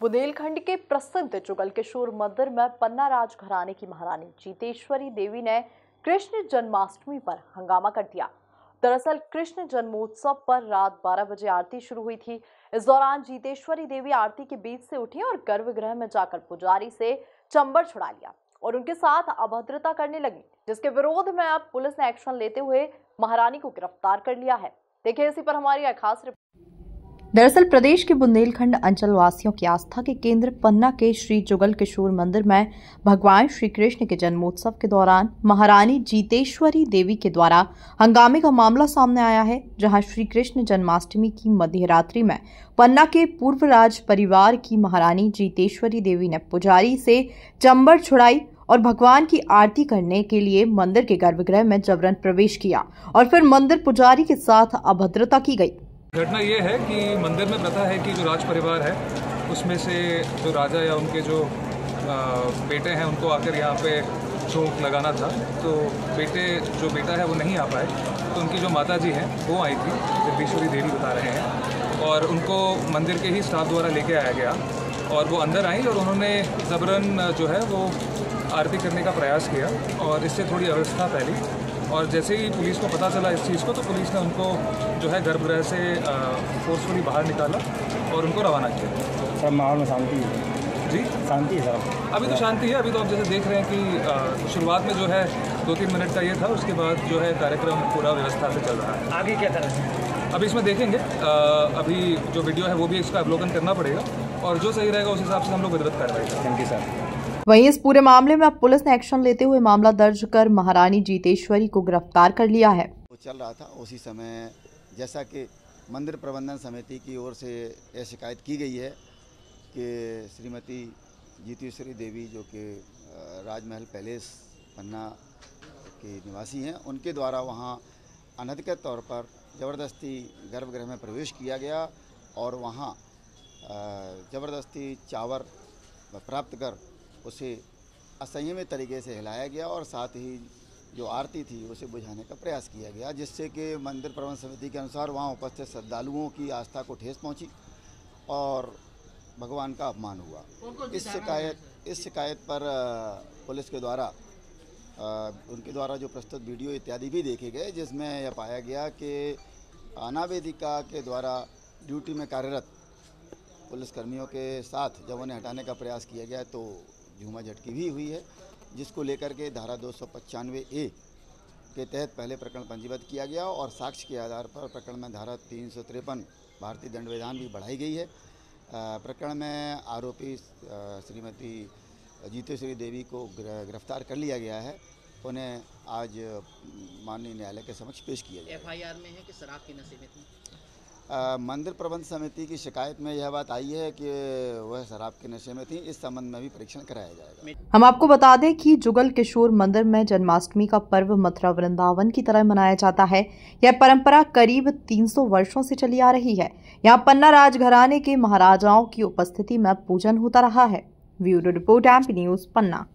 बुंदेलखंड के प्रसिद्ध चुगल किशोर मंदिर में पन्ना राज घराने की महारानी जीतेश्वरी देवी ने कृष्ण जन्माष्टमी पर हंगामा कर दिया। दरअसल, कृष्ण जन्मोत्सव पर रात 12 बजे आरती शुरू हुई थी। इस दौरान जीतेश्वरी देवी आरती के बीच से उठी और गर्भगृह में जाकर पुजारी से चंबर छुड़ा लिया और उनके साथ अभद्रता करने लगी, जिसके विरोध में अब पुलिस ने एक्शन लेते हुए महारानी को गिरफ़्तार कर लिया है। देखिए, इसी पर हमारी खास दरअसल प्रदेश के बुंदेलखंड अंचल वासियों की आस्था के केंद्र पन्ना के श्री जुगल किशोर मंदिर में भगवान श्री कृष्ण के जन्मोत्सव के दौरान महारानी जीतेश्वरी देवी के द्वारा हंगामे का मामला सामने आया है, जहाँ श्री कृष्ण जन्माष्टमी की मध्यरात्रि में पन्ना के पूर्व राज परिवार की महारानी जीतेश्वरी देवी ने पुजारी से चंबर छुड़ाई और भगवान की आरती करने के लिए मंदिर के गर्भगृह में जबरन प्रवेश किया और फिर मंदिर पुजारी के साथ अभद्रता की गई। घटना ये है कि मंदिर में प्रथा है कि जो राज परिवार है, उसमें से जो राजा या उनके जो बेटे हैं, उनको आकर यहाँ पे चौक लगाना था। तो बेटे, जो बेटा है, वो नहीं आ पाए। तो उनकी जो माता जी हैं, वो आई थी जगदीश्वरी देवी बता रहे हैं। और उनको मंदिर के ही स्टाफ द्वारा लेके आया गया और वो अंदर आई और उन्होंने ज़बरन जो है, वो आरती करने का प्रयास किया और इससे थोड़ी अवस्था फैली। और जैसे ही पुलिस को पता चला इस चीज़ को तो पुलिस ने उनको जो है गर्भगृह से फोर्सफुली बाहर निकाला और उनको रवाना किया। सर माहौल में शांति है। जी? शांति है सर? अभी तो शांति है अभी तो आप जैसे देख रहे हैं कि शुरुआत में जो है दो तीन मिनट का ये था उसके बाद जो है कार्यक्रम पूरा व्यवस्था से चल रहा है। आगे क्या तरह अभी इसमें देखेंगे अभी जो वीडियो है वो भी इसका अवलोकन करना पड़ेगा और जो सही रहेगा उस हिसाब से हम लोग विधिवत कार्रवाई थैंक यू सर वहीं इस पूरे मामले में अब पुलिस ने एक्शन लेते हुए मामला दर्ज कर महारानी जीतेश्वरी को गिरफ़्तार कर लिया है। वो चल रहा था उसी समय, जैसा कि मंदिर प्रबंधन समिति की ओर से यह शिकायत की गई है कि श्रीमती जीतेश्वरी देवी, जो कि राजमहल पैलेस पन्ना के निवासी हैं, उनके द्वारा वहाँ अनधिकृत तौर पर ज़बरदस्ती गर्भगृह में प्रवेश किया गया और वहाँ ज़बरदस्ती चावर प्राप्त कर उसे असंयमित तरीके से हिलाया गया और साथ ही जो आरती थी उसे बुझाने का प्रयास किया गया जिससे कि मंदिर प्रबंध समिति के अनुसार वहाँ उपस्थित श्रद्धालुओं की आस्था को ठेस पहुँची और भगवान का अपमान हुआ। इस शिकायत इस शिकायत पर पुलिस के द्वारा उनके द्वारा जो प्रस्तुत वीडियो इत्यादि भी देखे गए जिसमें यह पाया गया कि अनावेदिका के द्वारा ड्यूटी में कार्यरत पुलिसकर्मियों के साथ जब उन्हें हटाने का प्रयास किया गया तो झूमा झटकी भी हुई है, जिसको लेकर के धारा दो ए के तहत पहले प्रकरण पंजीबद्ध किया गया और साक्ष्य के आधार पर प्रकरण में धारा तीन सौ तिरपन भारतीय दंड विधान भी बढ़ाई गई है। प्रकरण में आरोपी श्रीमती जीतेश्वरी देवी को गिरफ़्तार कर लिया गया है। उन्हें आज माननीय न्यायालय के समक्ष पेश किया गया एफआईआर में है कि शराब की नशे में थी? मंदिर प्रबंध समिति की शिकायत में यह बात आई है कि वह शराब के नशे में थी, इस संबंध में भी परीक्षण कराया जाएगा। हम आपको बता दें कि जुगल किशोर मंदिर में जन्माष्टमी का पर्व मथुरा वृंदावन की तरह मनाया जाता है। यह परंपरा करीब 300 वर्षों से चली आ रही है। यहाँ पन्ना राजघराने के महाराजाओं की उपस्थिति में पूजन होता रहा है। Bureau report MP news, Panna.